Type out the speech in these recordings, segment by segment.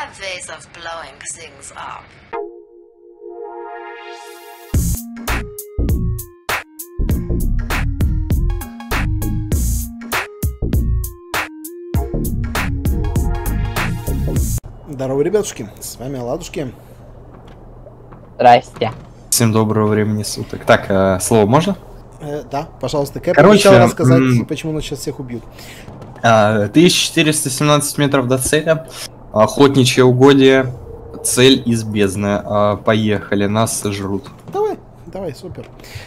have ways of blowing things up. Здорово, ребятушки, с вами Ладушки. Здрасте. Всем доброго времени суток. Так, э, слово можно? Э, да, пожалуйста, Кэп Короче, обещал рассказать, м, почему нас сейчас всех убьют. А, 1417 метров до цели. Охотничье угодье. Цель из бездны. А, Поехали, нас сожрут. Давай, давай, супер.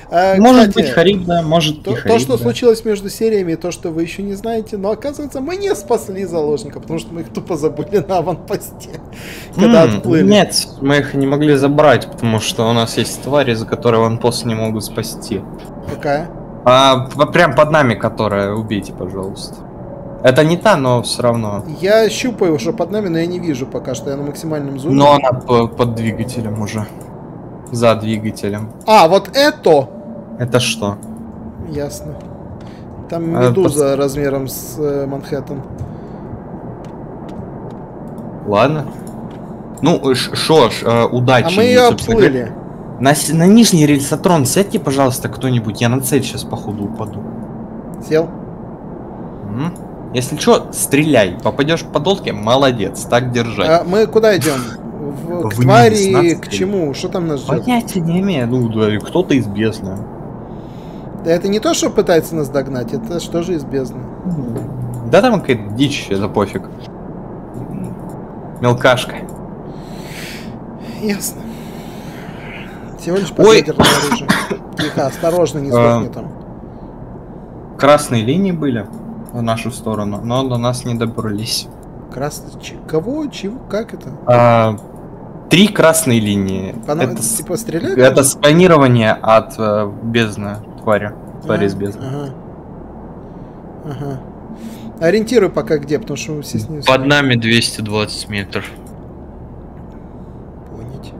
Э, Может кстати, быть Харибда, может То, не то, Харибда. что случилось между сериями, то, что вы еще не знаете, но оказывается, мы не спасли заложника, потому что мы их тупо забыли на аванпосте, когда М, отплыли. Нет, мы их не могли забрать, потому что у нас есть твари, за которые ванпост не могут спасти. Какая? А, прям под нами, которая, убейте, пожалуйста. Это не та, но все равно. Я щупаю уже под нами, но я не вижу пока что, я на максимальном зуме. Но она под двигателем уже. За двигателем. А, вот это! Это что? Ясно. Там А, медуза размером с э, Манхэттен. Ладно. Ну, ш- шо ж, э, удачи. А мы ее обплыли. На, на нижний рельсотрон сядьте, пожалуйста, кто-нибудь. Я на цель сейчас, походу, упаду. Сел. М? Если что, стреляй. Попадешь по лодке, молодец. Так держать. А мы куда идем? В, к твари, к чему? Что там нас ждет? Понятия не имею. Ну, кто-то из бездны. Да это не то, что пытается нас догнать, это что же из бездны? Да там какая-то дичь, это пофиг. Мелкашка. Ясно. Всего лишь Ой. подъедерное оружие. Тихо, осторожно, не А. сдохни там. Красные линии были в нашу сторону, но до нас не добрались. Красный... Кого? Чего? Как это? А, три красные линии. По нам, это, с- типа стреляют? это сканирование от э, бездны твари. Твари из А, бездны. Ага. Ага. Ориентируй пока где, потому что мы все снизу. Под нами 220 метров. Понять.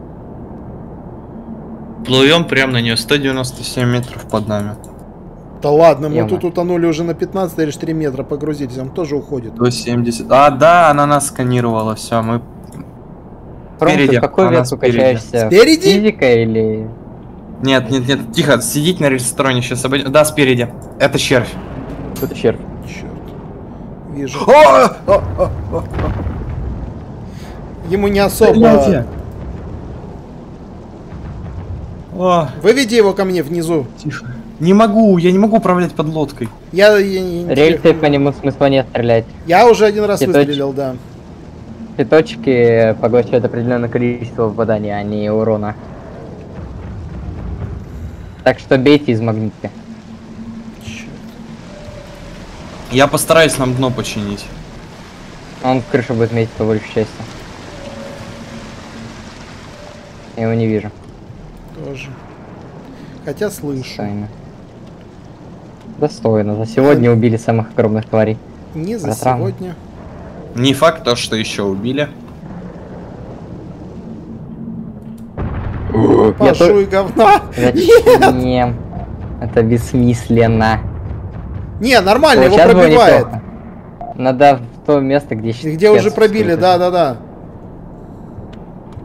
Плывем прямо на нее. 197 метров под нами. Да ладно, мы Ема. тут утонули уже на 15 или 3 метра, погрузились, он тоже уходит. 170. А, да, она нас сканировала, все, мы... Ром, ты Спереди, в какую она ветку спереди. качаешься? Спереди? Физика или... Нет, нет, нет, тихо, сидеть на рельсотроне сейчас обойдем. Да, спереди. Это червь. Тут червь. Черт. Вижу. О! О, о, о. Ему не особо... О, Выведи его ко мне внизу. тихо. Не могу, я не могу управлять под лодкой. Я, я, я- Рельсы по нему смысла нет стрелять. я уже один раз Пяточек. выстрелил, да. Цветочки поглощают определенное количество попаданий, а не урона. Так что бейте из магнитки. Черт. Я постараюсь нам дно починить. Он в крышу будет метить по большей части. Я его не вижу. Тоже. Хотя слышу. Достойно. Достойно. За сегодня убили самых огромных тварей. Не за Братан. сегодня. Не факт то, что еще убили. То- Пошуй говна. Зачем? Это бессмысленно. Не, нормально, О, его пробивает. Надо в то место, где щит Где уже пробили, стоит. да, да, да.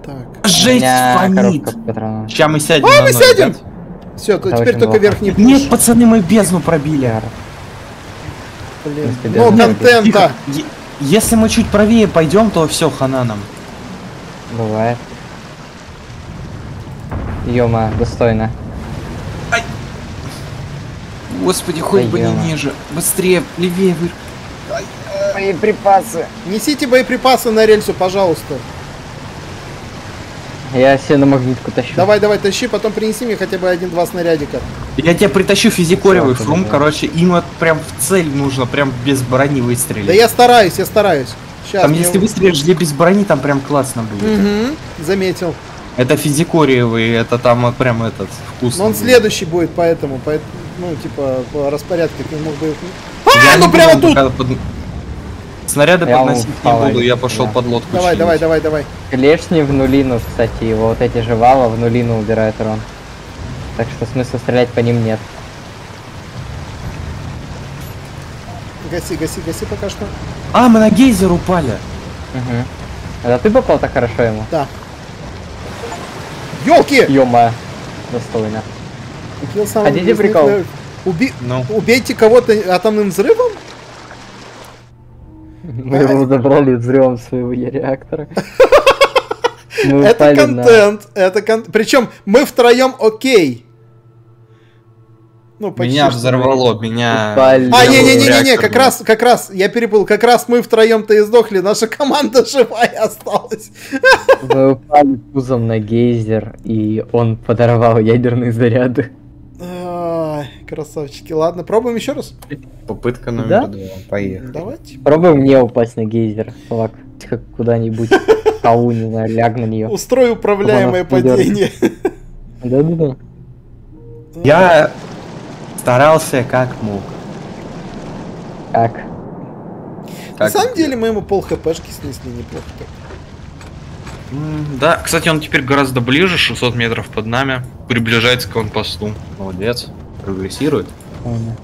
Так. Жесть фонит. Сейчас мы сядем. А, мы сядем! да? Все, то Это теперь только плохо. верхний пуш. Нет, пацаны, мы бездну пробили. Блин. Ну, да. контента. Тихо. Если мы чуть правее пойдем, то все, хана нам. Бывает. Ёма, достойно. Господи, хоть бы Пойдём. не ниже. Быстрее, левее вы. Боеприпасы. Несите боеприпасы на рельсу, пожалуйста. Я себе на магнитку тащу. Давай, давай, тащи, потом принеси мне хотя бы один-два снарядика. Я тебе притащу физикоревый Всё, фрум, короче, им вот прям в цель нужно, прям без брони выстрелить. Да я стараюсь, я стараюсь. Сейчас. Там, если выстрелишь где без брони, там прям классно будет. Угу, заметил. Это физикориевый, это там вот прям этот вкусный. Но он будет. следующий будет, поэтому, поэтому, ну, типа, по распорядку ты мог бы... Я А, не ну прямо тут! под- Снаряды Я подносить не буду, я пошел да. под лодку Давай, чинить. давай, давай, давай. Клешни в нулину, кстати, и вот эти же вала в нулину убирают урон. Так что смысла стрелять по ним нет. Гаси, гаси, гаси пока что. А, мы на гейзер упали. Угу. Это ты попал так хорошо ему? Да. Ёлки! Ё-моё. Достойно. Хотите близкий прикол? Уби... Ну. Убейте кого-то атомным взрывом? Мы его забрали взрывом своего реактора. Это контент. Это кон... Причем мы втроем окей. Ну, почти Меня что. взорвало, меня... Упали. А, не-не-не-не, как раз, как раз, я перепутал, как раз мы втроем-то и сдохли, наша команда живая осталась. Мы упали пузом на гейзер, и он подорвал ядерные заряды. Красавчики. Ладно, пробуем еще раз. Попытка номер Да? два. Поехали. Давайте. Попробуем не упасть на гейзер. Флаг. Как куда-нибудь. Не знаю, ляг на нее. Устрою управляемое падение. Да-да-да. Я старался как мог. Как? На самом деле мы ему пол хпшки снесли неплохо. так. Да, кстати, он теперь гораздо ближе, 600 метров под нами. Приближается к аванпосту. Молодец. Прогрессирует. Ладно.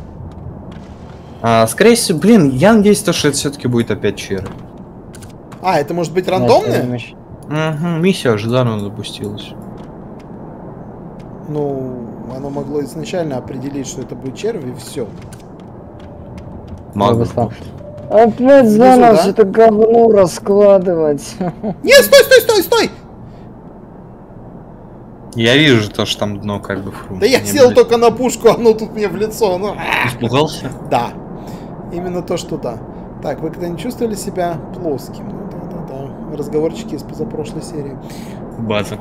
А, скорее всего, блин, я надеюсь, то, что это все-таки будет опять черы. А, это может быть рандомное? помощь. Угу, миссия же заново запустилась. Ну, оно могло изначально определить, что это будет червь, и все. Могу. Опять Внизу, заново да? все это говно раскладывать. Не, стой, стой, стой, стой! Я вижу то, что там дно как бы фру. Да я Не, сел блин. только на пушку, оно тут мне в лицо. Ну, Испугался? да. Именно то, что да. Так, вы когда-нибудь чувствовали себя плоским? Ну, да-да-да. Разговорчики из позапрошлой серии. База.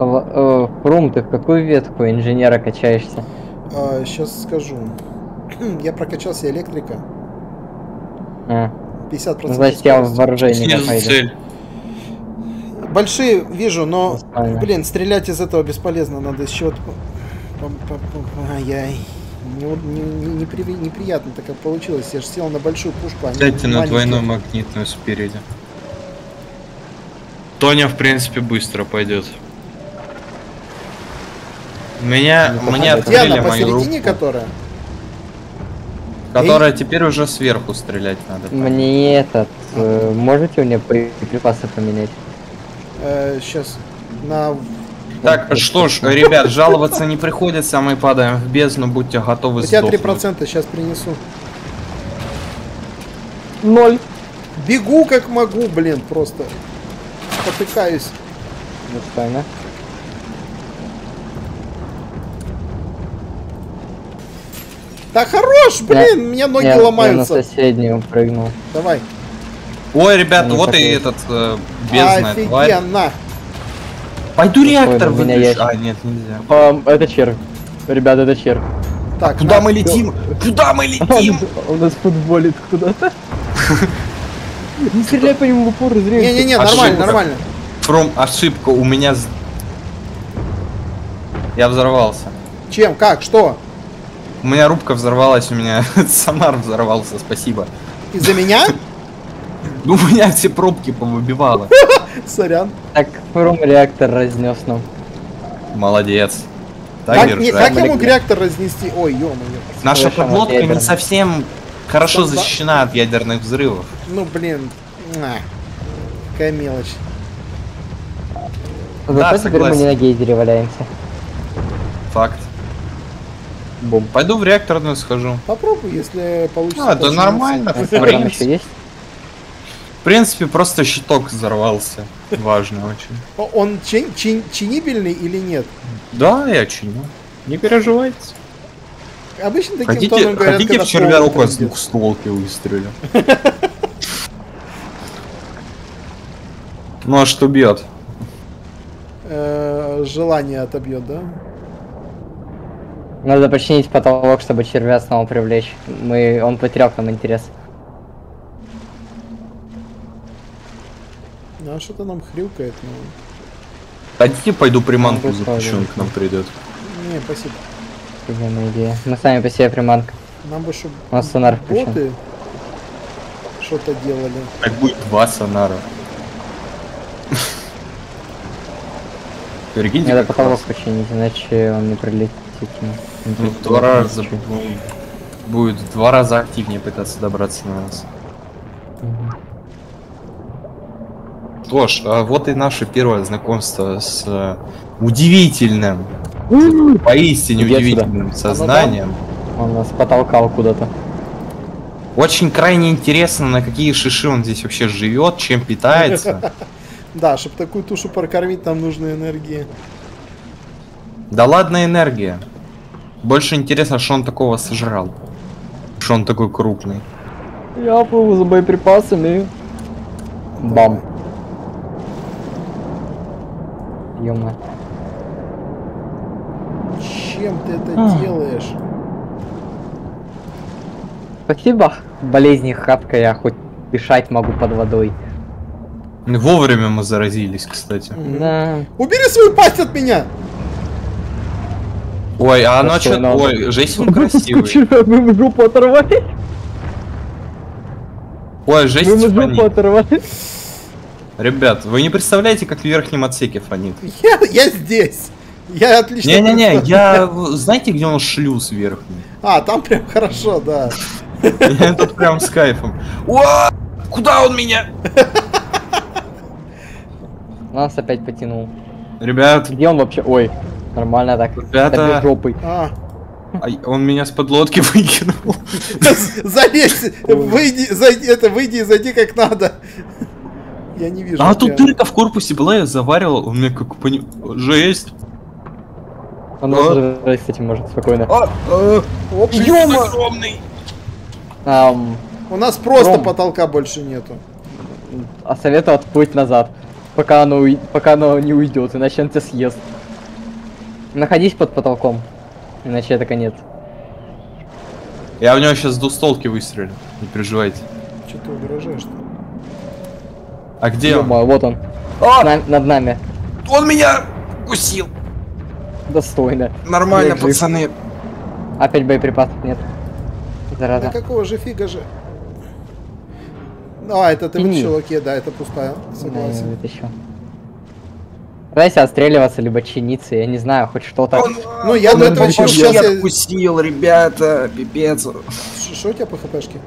Л- э, Рум, ты в какую ветку инженера качаешься? сейчас скажу. Я прокачался электрика. А, 50% значит, я в вооружении цель. Большие вижу, но, блин, стрелять из этого бесполезно. Надо из чего-то... Ай-яй. Не- не- не- непри- Неприятно так как получилось. Я же сел на большую пушку, а Кстати, на двойную магнитную спереди. Тоня, в принципе, быстро пойдет. Меня, Не мне открыли она, мою посередине руку, которая? которая теперь уже сверху стрелять надо. Мне этот... э, можете мне боеприпасы поменять? Сейчас на... Так, что ж, ребят, жаловаться не приходится, мы падаем в бездну, будьте готовы У тебя сдохнуть. 3% сейчас принесу. Ноль. Бегу как могу, блин, просто. Спотыкаюсь. Достойно. Да хорош, блин, у меня ноги Я- Я на ломаются. соседнюю прыгнул. Давай. Ой, ребята, Не вот и этот э, бездная тварь. Офигенно. Пойду реактор выключу. А, нет, нельзя. Это червь. Ребята, это червь. Так, Куда на. мы летим? Куда мы летим? Он нас футболит куда-то. Не стреляй по нему в упор, зря. Не-не-не, нормально, нормально. Фром, ошибка, у меня... Я взорвался. Чем, как, что? У меня рубка взорвалась, у меня сонар взорвался, спасибо. Из-за меня? Ну, у меня все пробки повыбивало. Сорян. Так, фрум реактор разнес нам. Молодец. Как, Так не- держать. как ему реактор разнести? Ой, ё-моё. Наша подлодка не совсем хорошо защищена от ядерных взрывов. Ну, блин. На. Какая мелочь. Зато теперь мы не на гейзере валяемся. Факт. Бум. Пойду в реакторную схожу. Попробуй, если получится. А, починиться. нормально. В что там принципе, еще есть? В принципе, просто щиток взорвался. Важно очень. Он чин- чин- чинибельный или нет? Да, я чиню. Не переживайте. Обычно таким Хотите, тоном говорят, хотите в червярука повод с придет. двухстволки выстрелю? Ну а что бьет? Э, Желание отобьет, да? Надо починить потолок, чтобы червя снова привлечь. Мы... Он потерял к нам интерес. Ну, а что-то нам хрюкает, ну... Хотите, пойду приманку запущу, он к нам придет. Не, спасибо. Офигенная идея. Мы сами по себе приманка. Нам бы, чтобы У нас сонар боты что-то делали. Так будет два сонара. Прикиньте, Надо потолок починить, иначе он не прилетит. Ну, в два раза будет в два раза активнее пытаться добраться на нас. Гош, а вот и наше первое знакомство с э, удивительным, поистине Иди удивительным сознанием. Он нас потолкал куда-то. Очень крайне интересно, на какие шиши он здесь вообще живет, чем питается. Да, чтобы такую тушу прокормить, там нужны энергии. Да ладно энергия. Больше интересно, что он такого сожрал. Что он такой крупный. Я плыву за боеприпасами. Бам. Ёма. Чем ты это А. делаешь? Спасибо. Болезни хапка, я хоть дышать могу под водой. Вовремя мы заразились, кстати. Да. Убери свою пасть от меня! Ой, а она что надо? Ой, жесть он красивый. Мы ему жопу оторвали. Ой, Мы жесть ему жопу оторвали. Ребят, вы не представляете, как в верхнем отсеке фонит. Я, я здесь. Я отлично Не-не-не, я... Знаете, где он шлюз верхний? А, там прям хорошо, да. Я тут прям с кайфом. Уа! Куда он меня? Нас опять потянул. Ребят, Где он вообще? Ой, нормально так. Ребята. Жопы. А, ай, он меня с подлодки выкинул. залезь, выйди, зайди, это, выйди и зайди как надо. Я не вижу. А тут дырка в корпусе была, я заваривал, он мне как пони... Жесть. Он А? с этим может спокойно. А, а, Оп, Ёма! огромный. Ам, У нас просто Ром. потолка больше нету. а советую отплыть назад. Пока оно, пока оно не уйдет, иначе он тебя съест. Находись под потолком. Иначе это конец. Я в него сейчас с двустолки выстрелю, не переживайте. Че ты угрожаешь-то? А где он? Вот он. А! На- над нами. Он меня укусил. Достойно. Нормально, Я жив. пацаны. Опять боеприпасов нет. Да Зараза. какого же фига же? А, это ты Тяни. вытащил, окей, да, это пустая. Да, Согласен. вытащу. Пытайся отстреливаться, либо чиниться, я не знаю, хоть что-то. Ну, я для этого сейчас... я- укусил, ребята, пипец. Что у тебя по хпшке?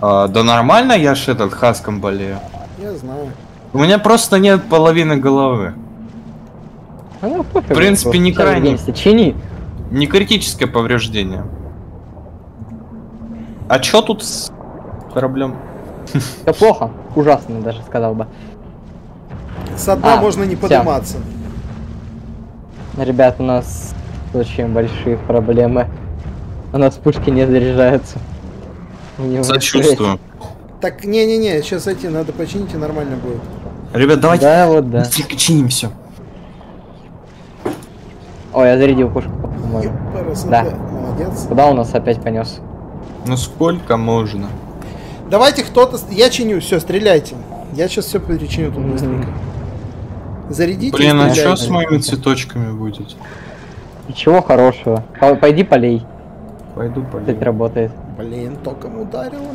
А, да нормально, я ж этот хаском болею. Я знаю. У меня просто нет половины головы. А, ну, пофиг, В принципе, не крайне. Чини. Не критическое повреждение. А чё тут с кораблем? Все плохо. Ужасно, даже сказал бы. Со дна А, можно не всё. подниматься. Ребят, у нас очень большие проблемы. У нас пушки не заряжаются. Не Сочувствую. Так, не-не-не, сейчас эти надо починить и нормально будет. Ребят, давайте Да, вот да. быстренько чинимся. Ой, я зарядил пушку. Да. Молодец. Куда у нас опять понес? Ну сколько можно? Давайте кто-то... Я чиню, все, стреляйте. Я сейчас все перечиню тут быстренько. Зарядите Блин, а что с моими цветочками будет? Ничего хорошего. По- Пойди полей. Пойду Кстати, полью. работает. Блин, током ударило.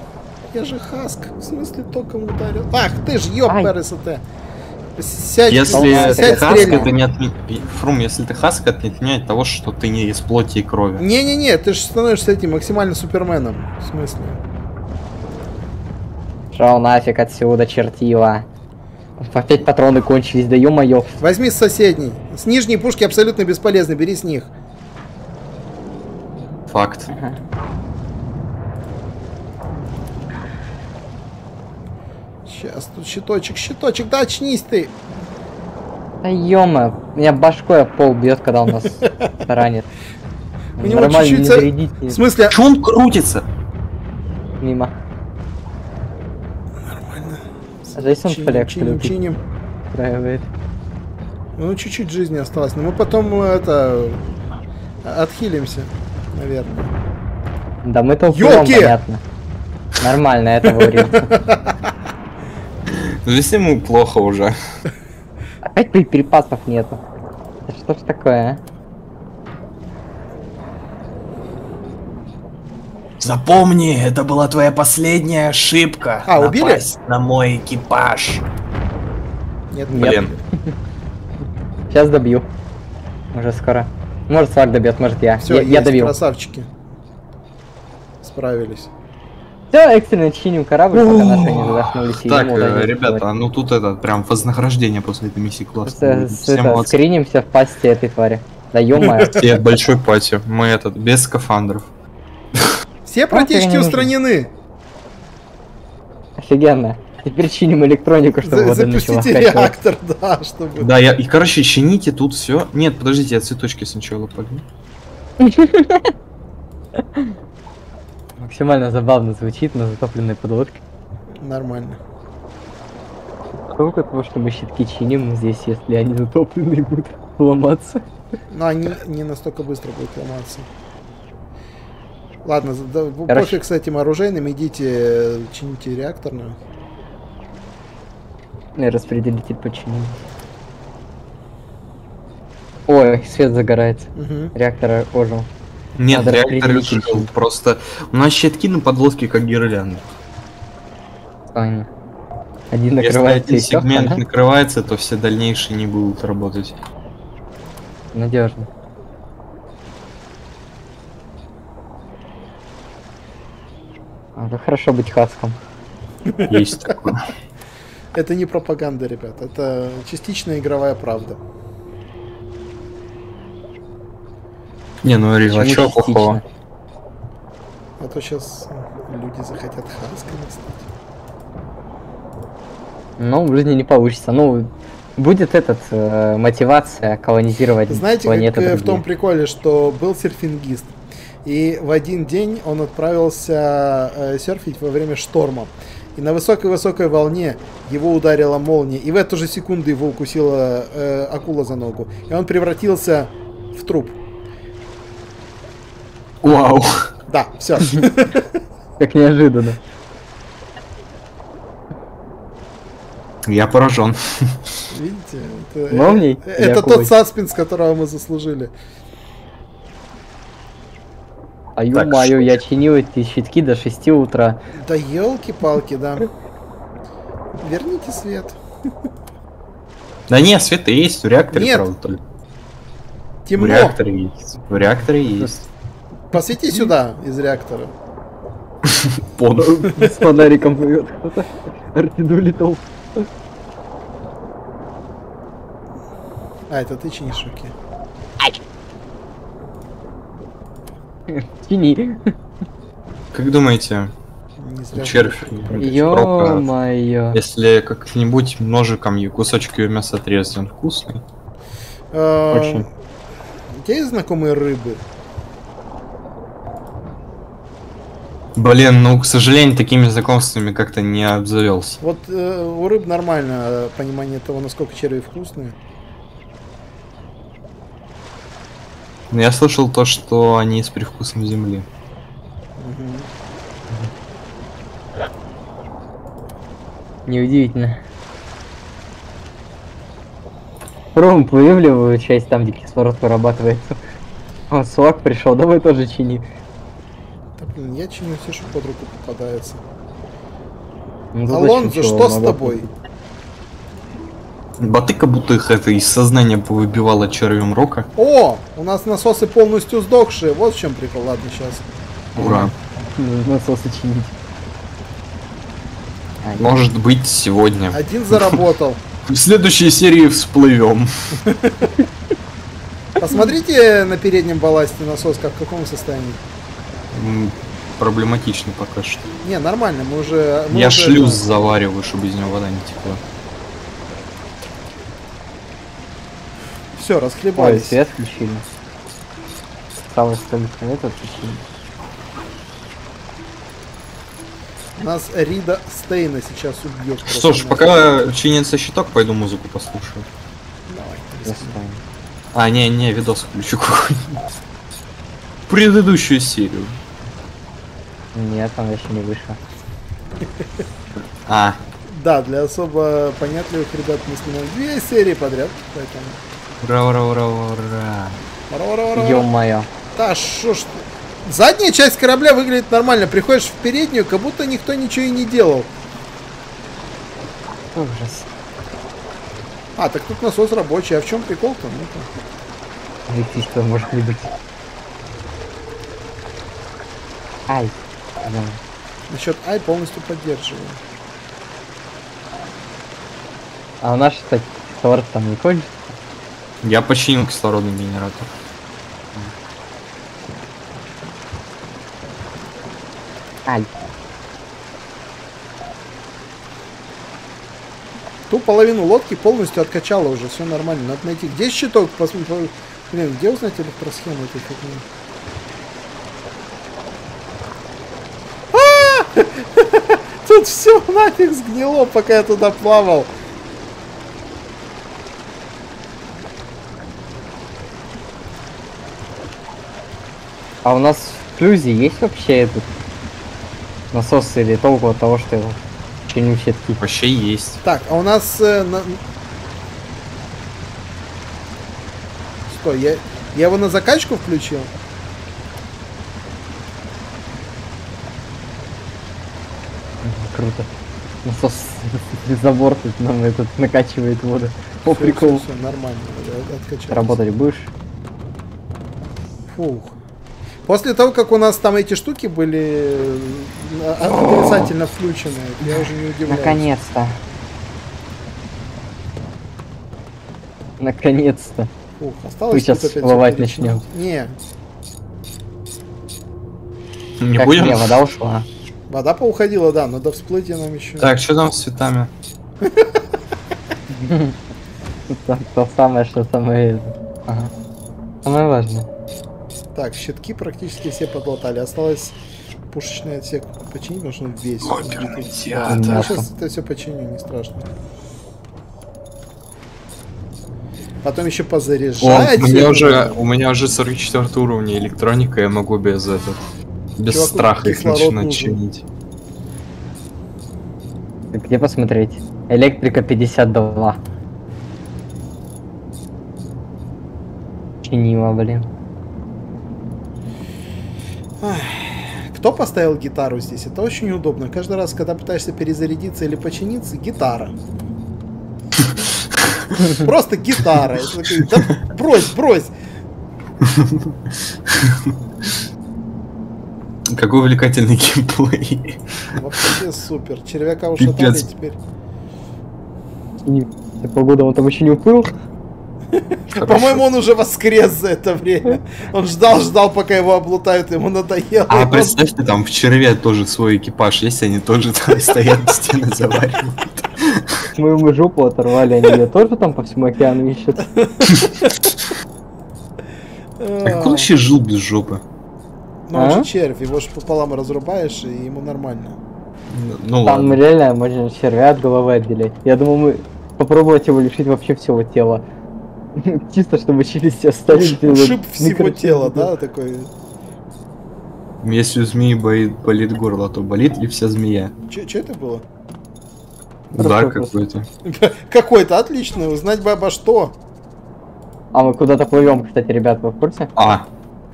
Я же Хаск. В смысле током ударил? Ах, ты ж ёпарасоте. Сядь, Если сядь, ты хаск, стрельни. это не отменяет... Фрум, если ты хаск, это не отменяет того, что ты не из плоти и крови. Не-не-не, ты же становишься этим максимально суперменом. В смысле? Шел нафиг отсюда, чертила. Опять патроны кончились, да ё-моё. Возьми с соседней. С нижней пушки абсолютно бесполезны, бери с них. Факт. Сейчас, тут щиточек, щиточек, да очнись ты. Да ё меня башкой об пол бьет, когда он нас ранит. У него Нормально чуть-чуть зарядить В смысле? Чё он крутится? мимо. Нормально. А Джейсон Чиним, Флек чиним, чиним. Ну, чуть-чуть жизни осталось. Но мы потом, э, это, отхилимся, наверное. Да мы-то Ёлки! понятно. Нормально, это вырежется. Ну, Здесь ему плохо уже. Опять перепасов нету. Что ж такое, а? Запомни, это была твоя последняя ошибка. А, убили? на мой экипаж. Нет, Нет. Блин. Сейчас добью. Уже скоро. Может, Слаг добьет, может я. Все, я, я добил. красавчики. Справились. Все, экстренно чиним корабль, пока наши не задохнулись. и Так, э, ребята, ну тут это прям вознаграждение после этой миссии молодцы. скринимся в пасти этой твари. Да ё-моё. Все, большой пати. Мы этот, без скафандров. Все протечки устранены. Офигенно. Теперь чиним электронику, чтобы За- вода запустите реактор, да, чтобы... Да, я, и короче, чините тут все. Нет, подождите, я цветочки сначала погну. Максимально забавно звучит на затопленной подлодке. Нормально. Только того, что мы щитки чиним здесь, если они затопленные будут ломаться. Но они не настолько быстро будут ломаться. Ладно, да, Короче. пофиг с этим оружейным, идите э, чините реакторную. И распределитель починим. Ой, свет загорается. Мгм. Реактор ожил. Нет, Надо реактор чинить. Просто у нас щитки на подлодке как гирлянды. Спокойно. Один Если накрывается один и всё, сегмент ага. накрывается, то все дальнейшие не будут работать. Надежно. А, да хорошо быть хаском. Есть такое. Это не пропаганда, ребят. Это частичная игровая правда. Не, ну Почему а чё плохого? А то сейчас люди захотят хасками стать. Ну, в жизни не получится. Ну, будет этот э, мотивация колонизировать Знаете, как планеты э, в том приколе, что был серфингист, и в один день он отправился э, серфить во время шторма. И на высокой-высокой волне его ударила молния, и в эту же секунду его укусила э, акула за ногу. И он превратился в труп. Вау. Да, все. Как неожиданно. Я поражен. Видите? Это, Молний? э, это Якулой. тот саспенс, которого мы заслужили. А ё-моё, я чинил эти щитки до 6 утра. Да елки-палки, да. Верните свет. Да не, свет есть, в реакторе, Нет. правда, только. В Темно. реакторе есть. В реакторе есть. Посвети сюда из реактора. Пон. С фонариком плывет кто-то. Артиду летал. А, это ты чинишь, окей. Чини. Как думаете, червь, Ё-моё. если как-нибудь ножиком и кусочек ее мяса отрезать, он вкусный? А, Очень. У тебя есть знакомые рыбы? Блин, ну, к сожалению, такими знакомствами как-то не обзавелся. Вот э, у рыб нормально понимание того, насколько черви вкусные. Но я слышал то, что они с привкусом земли. Мгм. Неудивительно. Ром, плыви в левую часть, там, где кислород вырабатывается. О, Суак пришел, давай тоже чини. Блин, я чиню все, что под руку попадается. Ну, Алонзо, что с тобой? Баты как будто их это из сознания повыбивало червем рока. О, у нас насосы полностью сдохшие. Вот в чем прикол. Ладно, сейчас. Ура. Насосы чинить. Может быть, сегодня. Один заработал. В следующей серии всплывем. Посмотрите на переднем балласте насос, как в каком состоянии. Проблематично пока что. Не, нормально, мы уже... мы Я уже- шлюз завариваю, чтобы из него вода не текла. Все, Ой, расхлебались. свет включили. Осталось только это включили. Нас Рида Стейна сейчас убьет. Что ж, пока чинится щиток, пойду музыку послушаю. Давай. А, не, не, видос включу какой-нибудь. Предыдущую серию. Нет, он еще не вышел. А, Да, для особо понятливых ребят мы снимаем две серии подряд, поэтому... ура, ура, ура, ура. Ра-ра-ра-ра. Ё-моё. Да шо ж ты- Задняя часть корабля выглядит нормально. Приходишь в переднюю, как будто никто ничего и не делал. Ужас. А, так тут насос рабочий. А в чем прикол-то? Ну-ка. Электричество может не быть. Ай. Да. Насчет Ай полностью поддерживаю. А у нас, кстати, кислород там не кончится. Я починил кислородный генератор. Ай. Ту половину лодки полностью откачала уже, все нормально. Надо найти. Где щиток? Пос- по- Блин, где узнать электросхему этой фигни? Тут все нафиг сгнило, пока я туда плавал. А у нас в клюзе есть вообще этот насос или толку от того, что его чиню щитки? Вообще есть. Так, а у нас... э, на- Стой, я, я его на закачку включил? Круто. Насос забор тут нам этот накачивает воду. По приколу. Все, нормально. э, откачались. Работать будешь? Фух. После того, как у нас там эти штуки были э, о- отрицательно включены, я уже не удивляюсь. Наконец-то. Наконец-то. Фух, осталось Мы сейчас всплывать начнем. Не, Не как будем? мне вода ушла. Вода поуходила, да, но до всплытия нам еще. Так, что там с цветами? То самое, что самое... Ага. Самое важное. Так, щитки практически все подлатали. Осталось пушечный отсек починить, потому что он весь. Оперный театр. Я сейчас это все починю, не страшно. Потом еще О, позаряжать. у меня уже, у меня уже 44 уровня электроника, я могу без этого, без Чуваку страха их кислород начинать нужен. чинить. Где посмотреть? Электрика 52. Чинила, блин. Кто поставил гитару здесь? Это очень удобно. Каждый раз, когда пытаешься перезарядиться или починиться, гитара. Просто гитара. Это такой, да брось, брось. Какой увлекательный геймплей. Вообще супер. Червяка ушатали Пипец. теперь. Не- Ты полгода он там еще не уплыл? По-моему, он уже воскрес за это время. Он ждал, ждал, пока его облутают, ему надоело. А И он- представь, ты там в черве тоже свой экипаж есть, они тоже там стоят, стены заваривают. Мы ему жопу оторвали, они ее тоже там по всему океану ищут. А как он вообще жил без жопы? Ну, он А? же червь, его же пополам разрубаешь, и ему нормально. Ну Там ладно. реально можно червя от головы отделять. Я думал, мы попробовать его лишить вообще всего тела. Чисто чтобы челюсти остались. Ушиб всего тела, да, такой. Если у змеи болит, болит горло, то болит ли вся змея? Че это было? Удар какой-то. Какой-то отлично, узнать бы обо что. А мы куда-то плывем, кстати, ребят, вы в курсе? А,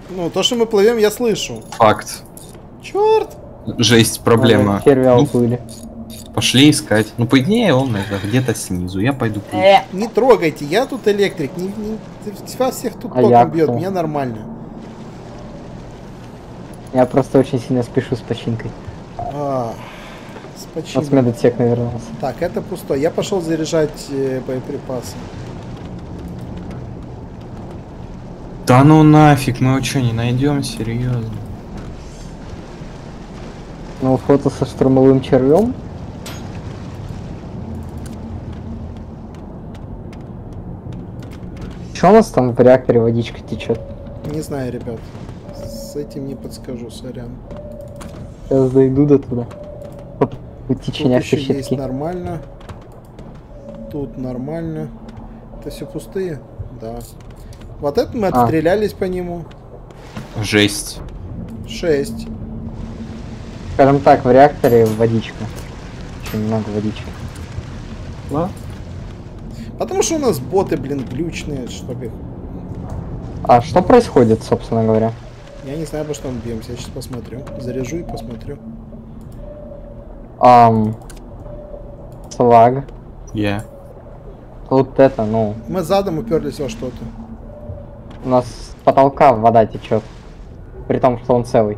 Ну, то, что мы плывем, я слышу. факт. Черт! Жесть, проблема. Червя Ну, уплыли. пошли искать. Ну, по идее, он это где-то снизу. Я пойду. плыть. Не трогайте, я тут электрик. Не, всех тут А током бьет, кто? мне нормально. Я просто очень сильно спешу с починкой. А, с нас почином. медотсек навернулся. Так, это пустой. Я пошел заряжать э, боеприпасы. Да ну нафиг, мы его что, не найдем? Серьезно? Ну, фото со штурмовым червем. Что у нас там в реакторе водичка течет? Не знаю, ребят. С этим не подскажу, сорян. Сейчас дойду до туда. По пути еще есть нормально. Тут нормально. Это все пустые? Да. Вот это мы А. отстрелялись по нему. Жесть. 6. Скажем так, в реакторе водичка. Очень много водички. Ну, Потому что у нас боты, блин, глючные, чтобы их... А что происходит, собственно говоря? Я не знаю, обо что мы бьемся. Я сейчас посмотрю. Заряжу и посмотрю. Ам... Слаг. Я. Тут это, ну, Мы задом уперлись во что-то. У нас с потолка вода течет. При том, что он целый.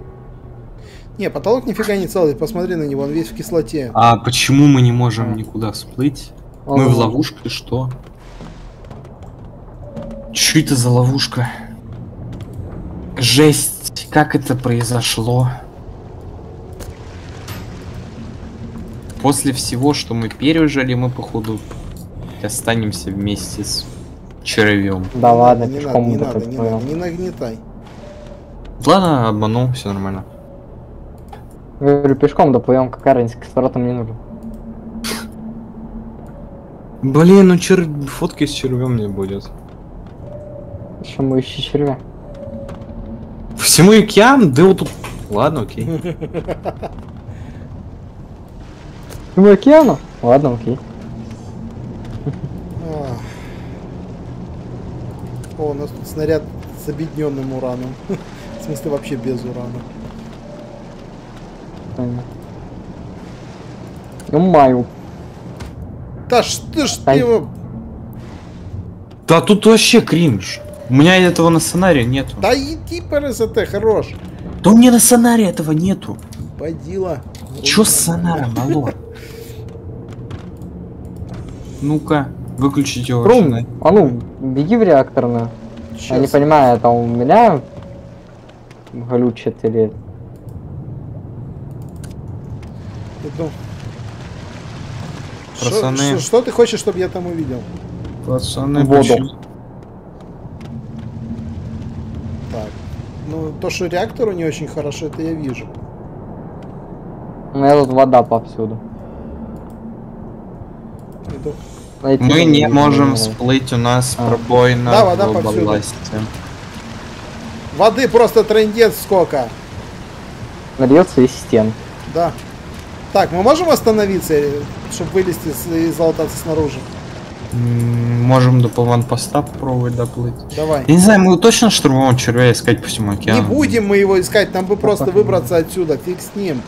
Не, потолок нифига не целый, посмотри на него, он весь в кислоте. А почему мы не можем никуда всплыть? Он- Мы в ловушке, что? Что это за ловушка? Жесть, как это произошло? После всего, что мы пережили, мы походу останемся вместе с червем. Да ладно, не надо, пешком не надо, не надо, не нагнетай. Ладно, обманул, все нормально. Говорю, пешком доплывем, какая разница, кислород нам не нужен. Блин, ну чер... фотки с червем не будет. Еще мы ищем червя. Всему океан? Да вот тут... Ладно, окей. Ну, океану? Ладно, окей. Ах. О, у нас тут снаряд с объединенным ураном. В смысле, вообще без урана. Понятно. Ё-маю. Да что ж ты его... Да тут вообще кринж. У меня этого на сценарии нету. Да иди по РСТ, хорош. Да у меня на сценарии этого нету. Подила. Чё с сценаром, алло? Ну-ка, выключите его. Рум, вообще. а ну, беги в реакторную. Я не понимаю, это у меня глючит или... Иду. Шо- Пацаны. шо- Что ты хочешь, чтобы я там увидел? Пацаны, Воду. почему- Так. Ну, то, что реактору не очень хорошо, это я вижу. У меня тут вода повсюду. Иду. Найти Мы не не можем всплыть, у нас А. пробоина Да, вода балласте. Воды просто трендец сколько. Нальется из стен. Да. Так, мы можем остановиться, чтобы вылезти и залататься снаружи? Можем до плаванпоста попробовать доплыть. Давай. Я не знаю, мы точно штурмового червя искать по всему Не океану? будем мы его искать, нам бы просто выбраться отсюда, фиг с ним.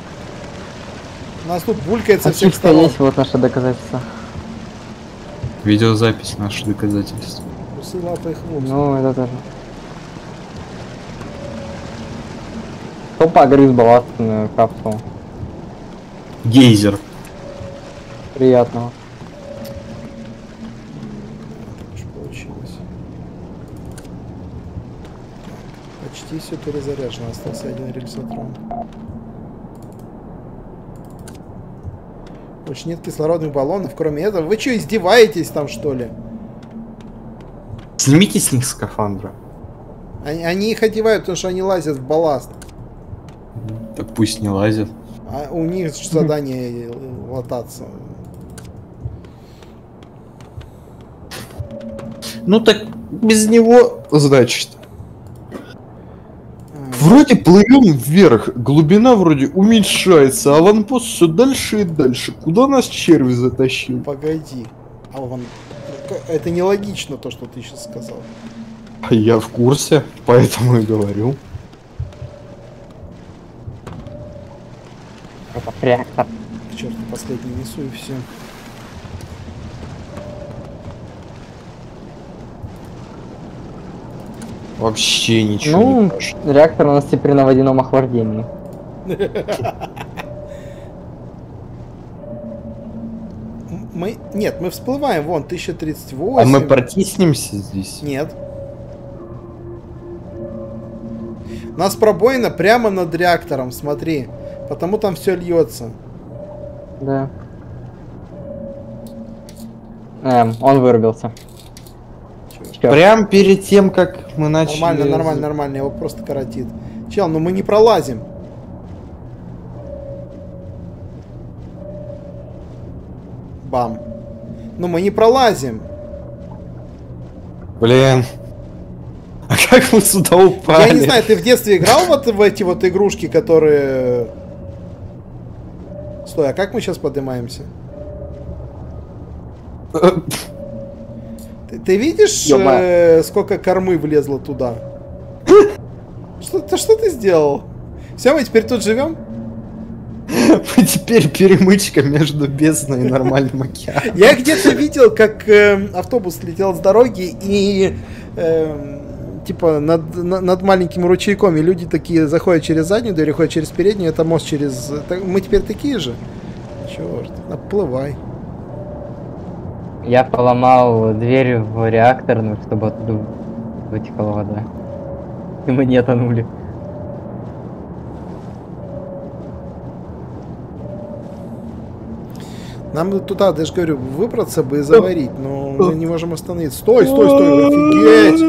У нас тут булькает со всех Ачивка сторон. есть, вот наше доказательство. Видеозапись наше доказательство. Усы, лапы и хвост. Ну, это тоже. Кто погрыз балластную капсулу? Гейзер. Приятного. Почти все перезаряжено, остался один рельсотрон. Больше нет кислородных баллонов, кроме этого. Вы что, издеваетесь там, что ли? Снимите с них скафандра. Они, они их одевают, потому что они лазят в балласт. Так пусть не лазят. А у них задание лататься. Ну так без него, значит. Вроде плывем вверх, глубина вроде уменьшается, а аванпост все дальше и дальше. Куда нас черви затащил? Погоди. А вон... к- Это нелогично, то, что ты сейчас сказал. А я в курсе, поэтому и говорю. Это реактор. К черту, последний несу и все. Вообще ничего Ну, не реактор у нас теперь на водяном охлаждении. Мы... Нет, мы всплываем, вон, 1038. А мы протиснемся здесь? Нет. У нас пробоина прямо над реактором, смотри. Потому там все льется. Да. Эм, он вырубился. Чё? Прям перед тем, как мы начали... Нормально, нормально, нормально, его просто коротит. Чел, ну мы не пролазим. Бам. Ну мы не пролазим. Блин. А как мы сюда упали? Я не знаю, ты в детстве играл вот в эти вот игрушки, которые... Стой, а как мы сейчас поднимаемся? Ты, видишь, э, сколько кормы влезло туда? Что, ты, что ты сделал? Все, мы теперь тут живем? Мы теперь перемычка между бездной и нормальным океаном. Я где-то видел, как эм, автобус летел с дороги и эм, типа над, на- над маленьким ручейком, и люди такие заходят через заднюю дверь, ходят через переднюю, это мост через... так- Мы теперь такие же? Черт, наплывай. Я поломал дверь в реакторную, чтобы оттуда вытекала вода. И мы не тонули. Нам туда, даже говорю, выбраться бы и заварить, но мы не можем остановиться. Стой, стой, стой, офигеть!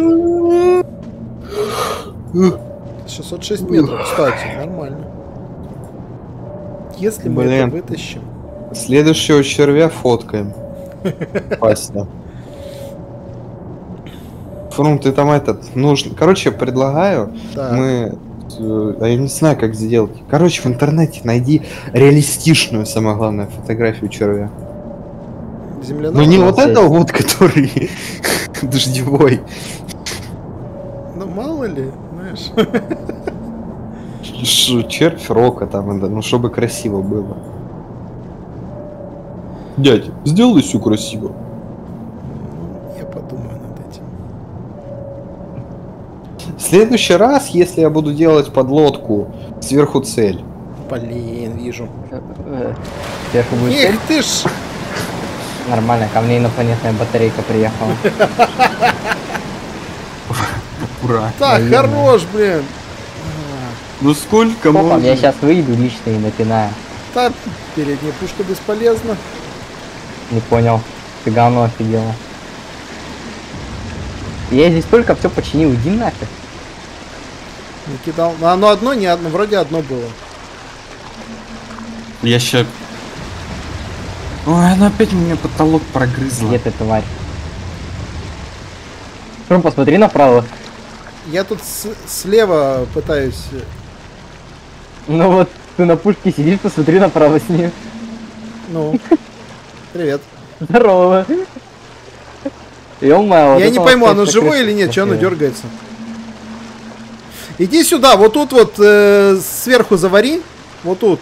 606 метров, кстати, нормально. Если мы это вытащим... Следующего червя фоткаем. Вася. Фрум, ты там этот нужен. Короче, предлагаю, Так, мы. э, а Я не знаю, как сделать. Короче, в интернете найди реалистичную, самое главное, фотографию червя. земляной... Ну не да, вот это вот, который дождевой. Ну, мало ли, знаешь. Червь рока там, ну чтобы красиво было. Дядь, сделай все красиво. Я подумаю над этим. В следующий раз, если я буду делать подлодку сверху цель. Блин, вижу. Сверху будет Эх цель. ты ж! Нормально, ко мне инопланетная батарейка приехала. Ура. Так, хорош, блин. Ну сколько Опа, можно? я сейчас выйду лично и напинаю. Так, передняя пушка бесполезна. Не понял. Ты говно офигела. Я здесь только все починил, иди нафиг. Не кидал. Ну, оно одно, не одно. Вроде одно было. Я ща... Ой, она опять мне потолок прогрызла. Где ты, тварь? Шум, посмотри направо. Я тут с- слева пытаюсь... Ну вот, ты на пушке сидишь, посмотри направо с ним. Ну, привет. Здорово. Ё-моё, вот Я не пойму, оно живое или нет, что оно дергается. Иди сюда, вот тут вот э, сверху завари. Вот тут.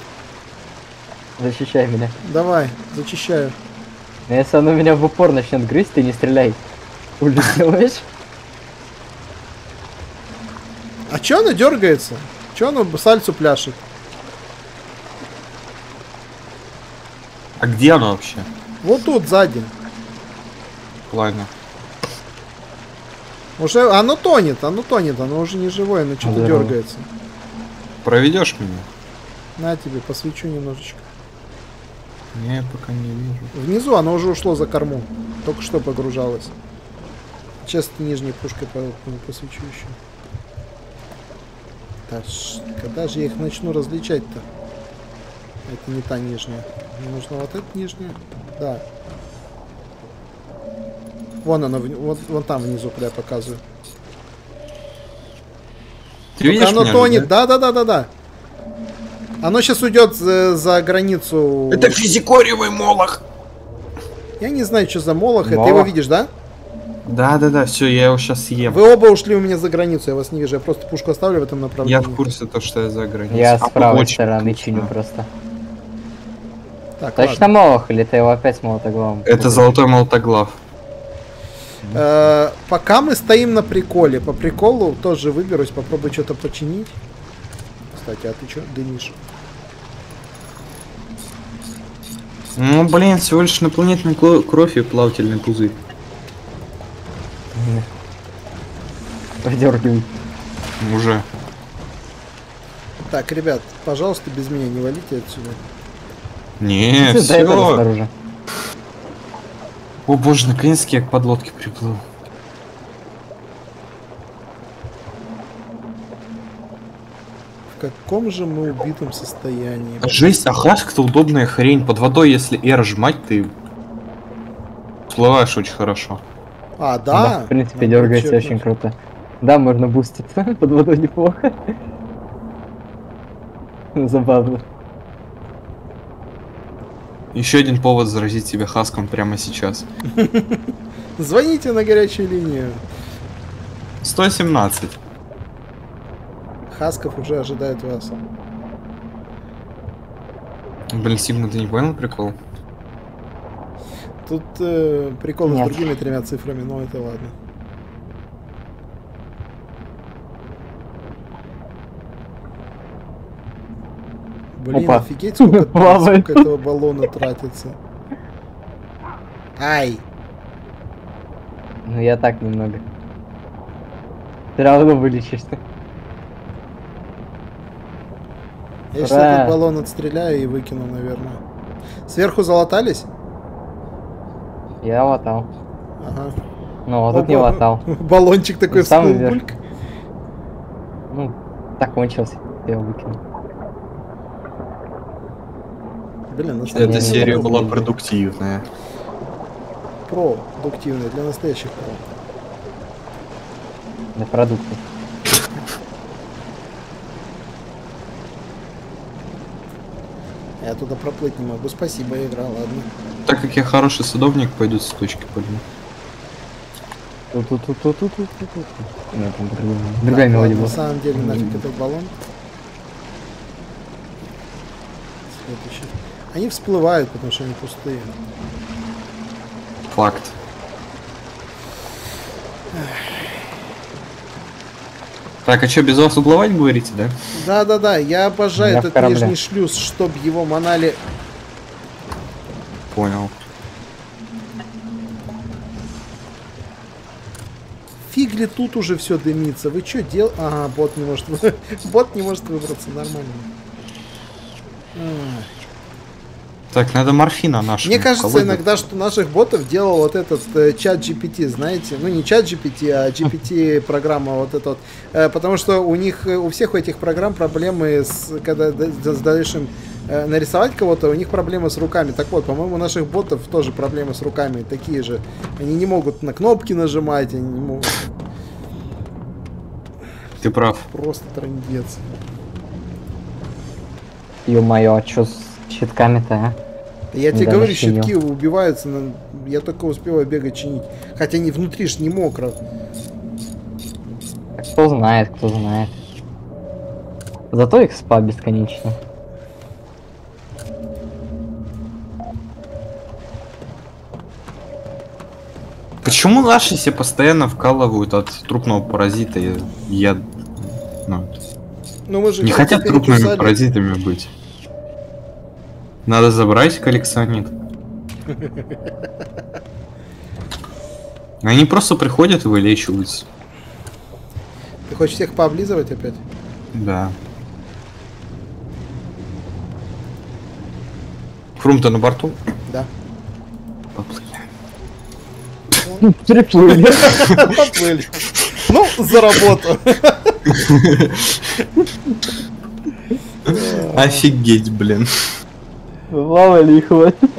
Защищай меня. Давай, зачищаю. Но если оно меня в упор начнет грызть, ты не стреляй. Делаешь? А чё оно дергается? Чё оно сальцу пляшет? А где она вообще? Вот тут, сзади. Ладно. Уже оно тонет, оно тонет, оно уже не живое, оно что-то Здорово. дергается. Проведешь меня? На тебе, посвечу немножечко. Не, пока не вижу. Внизу оно уже ушло за корму. Только что погружалось. Сейчас нижней пушкой по- по- посвечу еще. Да ж, когда же я их начну различать-то? Это не та нижняя. Мне нужно вот эта нижняя. Да. Вон оно, вни- вот, вон там внизу, куда я показываю. Ты Только видишь оно меня, тонет, да? да, да, да, да, да. Оно сейчас уйдет за, за границу. Это физикориевый молох! Я не знаю, что за молох. Это Молох? его видишь, да? Да, да, да, все, я его сейчас съем. Вы оба ушли у меня за границу, я вас не вижу. Я просто пушку оставлю в этом Я направлении. в курсе то, что я за границей. Я с А, правой очень стороны чиню просто. Так, Точно ладно. молох, или ты его опять с молотоглавом? Это золотой молотоглав. Э, пока мы стоим на приколе, по приколу тоже выберусь, попробую что-то починить. Кстати, а ты что дымишь? Ну, блин, всего лишь инопланетная кло- кровь и плавательный пузырь. Подергивай. Уже. Так, ребят, пожалуйста, без меня не валите отсюда. Не, все. О боже, наконец-таки я к подлодке приплыл. В каком же мы убитом состоянии? Жесть, а хватка-то удобная хрень. Под водой, если R жмать, ты всплываешь очень хорошо. А, Да, да? в принципе, Надо дергается чекнуть. очень круто. Да, можно буститься. Под водой неплохо. Забавно. Еще один повод заразить себя хаском прямо сейчас. Звоните на горячую линию. 117. Хасков уже ожидает вас. Блин, Сигма, ты не понял прикол? Тут э, приколы Нет. с другими тремя цифрами, но это ладно. Блин, Опа. офигеть, сколько, сколько этого баллона тратится. Ай! Ну я так немного. Все равно вылечишься. Я сейчас этот баллон отстреляю и выкину, наверное. Сверху залатались? Я латал. Ага. Ну, а тут не латал. Баллончик такой Ну, самый всплыл, верх. бульк. Ну, закончился. Я его выкинул. Блин, Эта серия была продуктивная. про, продуктивный, для настоящих про. На продукты. Я туда проплыть не могу. Спасибо, игра, ладно. Так как я хороший садовник, пойду с точки пойду. Ту-ту-ту-ту-ту-ту-ту. Ну, там другая- другая Так, мелодия ладно, была. На самом деле, нафиг этот баллон. Следующий. Они всплывают, потому что они пустые. Факт. Так, а что, без вас угловать говорите, да? Да-да-да, я обожаю Я этот нижний шлюз, чтоб его манали... Понял. Фиг ли тут уже все дымится? Вы что дел... Ага, бот не может... Бот не может выбраться, нормально. Ах. Так, надо морфина нашему. Мне кажется колоде. иногда, что наших ботов делал вот этот э, чат GPT, знаете, ну не чат GPT, а GPT программа вот эта вот, Э, потому что у них, э, у всех у этих программ проблемы с, когда д- д- задаешь им э, нарисовать кого-то, у них проблемы с руками. Так вот, по-моему, у наших ботов тоже проблемы с руками такие же. Они не могут на кнопки нажимать, они не могут. Ты прав. Просто трындец. Ё-моё, а чё с щитками-то, а? Я тебе Да, говорю, начинил. щитки убиваются, но я только успеваю бегать чинить. Хотя не внутри ж не мокро. Кто знает, кто знает. Зато их спа бесконечно. Почему наши все постоянно вкалывают от трупного паразита? и Я... Ну, Ну мы же не хотят трупными перекусали. паразитами быть. Надо забрать коллекционит. Они просто приходят и вылечиваются. Ты хочешь всех пооблизывать опять? Да. Хрум-то на борту? Да. Поплыли. Приплыли. Поплыли. Ну, за работу. Офигеть, блин. Плавали и хватит.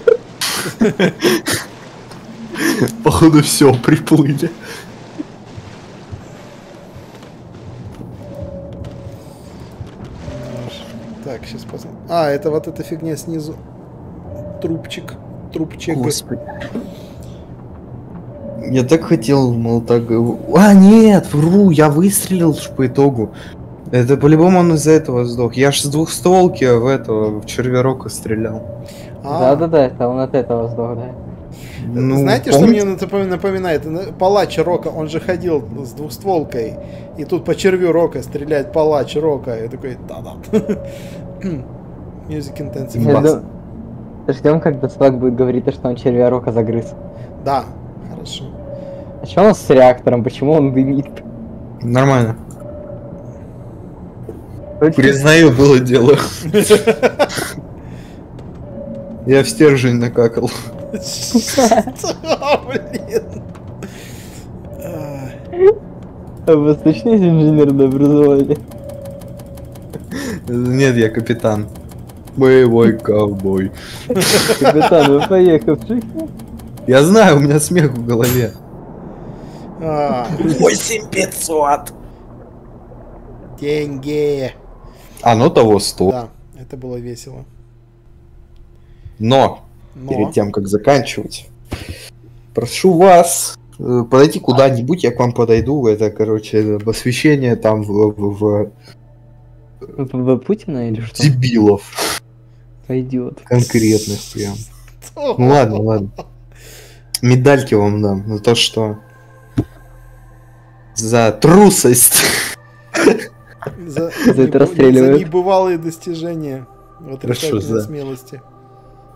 Походу все, приплыли. Так, сейчас посмотрим. А, это вот эта фигня снизу. Трубчик. Трубчик. Господи. Я так хотел молотага... А, нет, вру, я выстрелил по итогу. Это по-любому он из-за этого сдох. Я ж с двухстволки в этого, в червярока стрелял. А, Да-да-да, это он от этого сдох, да. Ну, Знаете, что помните? мне напом- напоминает? На- Палач Рока, он же ходил с двухстволкой, и тут по червю Рока стреляет палач Рока. Я такой, да-да. Music Intensive. Ждем- Ждем, когда Свак будет говорить, то, что он червя рока загрыз. Да, хорошо. А что у нас с реактором? Почему он дымит? Нормально. Признаю, было дело. Я в стержень накакал. Блин? А, А вас точно есть инженерное образование? Нет, я капитан. Боевой ковбой. Капитан, вы поехавший. Я знаю, у меня смех в голове. а, 8500! Деньги. Оно того стоит. Да, это было весело. Но, Но... перед тем, как заканчивать, прошу вас э, подойти куда-нибудь, я к вам подойду. Это, короче, посвящение там в, в- в Вы Путина или что? дебилов Пойдет. конкретных прям. Ну ладно, ладно. Медальки вам дам за то, что за трусость. За, За это расстреливают. за небывалые достижения. В Хорошо, отрицательной смелости.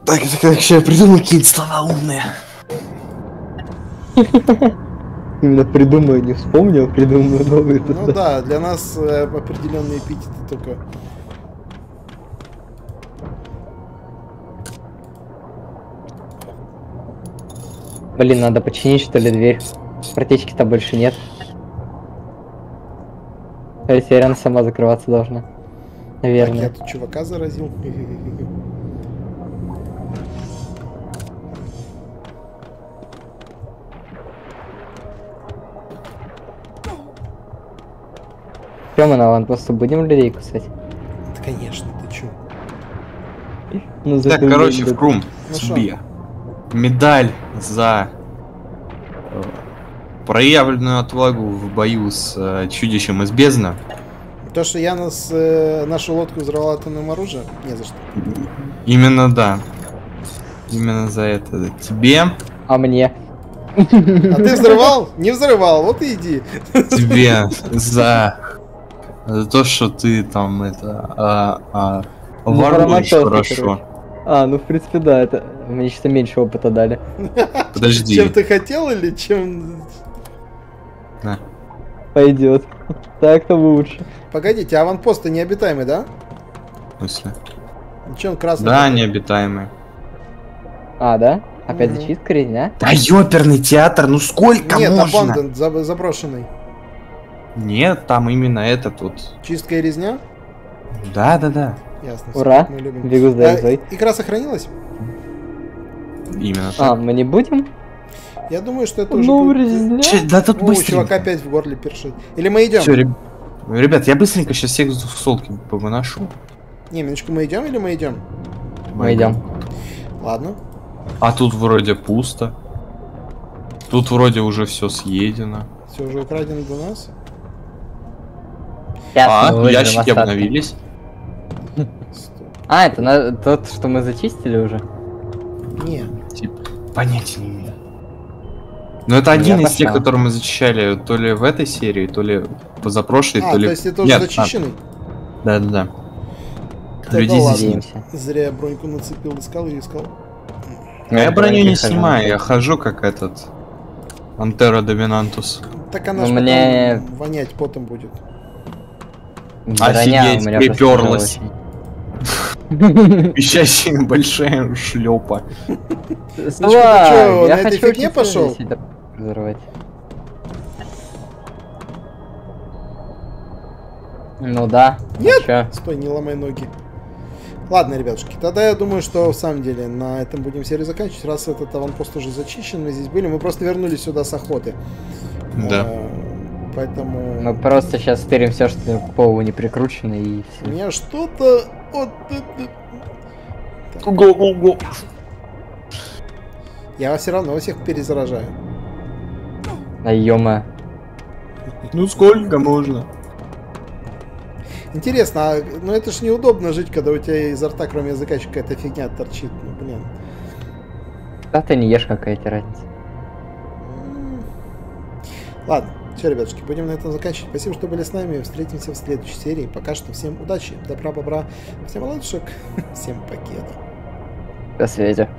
Так, так, так, сейчас я придумал какие-то слова умные. Именно придумаю, не вспомнил, придумаю новые. Ну да, для нас э, определенные эпитеты только. Блин, надо починить что ли дверь. Протечки-то больше нет. То есть реально сама закрываться должна. Так, я Наверное. тут чувака заразил. Чем мы на аванпосту будем людей кусать? Да, конечно, ты чё? Ну, Так, короче, в Крум, Ну тебе. Медаль за проявленную отвагу в бою с э, чудищем из бездны. То, что я нас, э, нашу лодку взорвал атомным оружием, не за что. Именно да. Именно за это. Тебе, А мне? А ты взрывал? Не взрывал, вот и иди. тебе за, за то, что ты там это а, а, Ну, воруешь проматался, хорошо. короче. А, ну в принципе да, это мне что-то меньше опыта дали. Подожди. Чем ты хотел или чем... Пойдет. Так-то лучше. Погодите, аванпост необитаемый, да? В смысле? Чем он красный? Да, такой? необитаемый. А, да? Опять Мгм. зачистка резня? Да ёперный театр, ну сколько Нет, можно? abandoned, заб- заброшенный. Нет, там именно этот вот. Чистка и резня? Да, да, да. Ясно. Ура! мы любим. Бегу за А, игра сохранилась? Именно А, так. мы не будем? Я думаю, что это уже Ну, будет-. Че, да тут О, у быстренько. чувака опять в горле першит. Или мы идем? Все, ребят, я быстренько сейчас всех в солки повыношу. Не, минуточку, мы идем или мы идем? Мы идем. Ладно. А тут вроде пусто. Тут вроде уже все съедено. Все уже украдено до нас. Сейчас А, мы ящики остатки. обновились. А, это на... тот, что мы зачистили уже? Не. Типа, понятия не имею. Но это Я один из тех, которые мы зачищали то ли в этой серии, то ли позапрошлой, А, то ли... то есть это уже Нет, зачищенный? Да, да, да. Тогда Людей ладно. здесь нет. Зря я броньку нацепил, искал и искал. А я Ну, броню не снимаю, я хожу. как этот... Антера Доминантус. Так она Ну, же мне- вонять потом будет. Броня Офигеть, очень. Пищащая большая шлепа. Слава, я на этой хочу здесь это взорвать. Ну да. а Нет! чё? Стой, не ломай ноги. Ладно, ребятушки, тогда я думаю, что в самом деле на этом будем серию заканчивать. Раз этот аванпост уже зачищен, мы здесь были, мы просто вернулись сюда с охоты. Да. Э, Поэтому... Мы просто сейчас стырим все, что к полу не прикручено и У все. меня что-то... Вот... это- Я все равно всех перезаражаю. А ё Ну сколько можно? Интересно, а, ну это ж неудобно жить, когда у тебя изо рта, кроме языка, какая-то фигня торчит. Ну, блин. Да ты не ешь, какая тебе разница. Ладно, все, ребятушки, будем на этом заканчивать. Спасибо, что были с нами. Встретимся в следующей серии. Пока что всем удачи, добра, бобра, всем ладушек, всем покеда. До связи.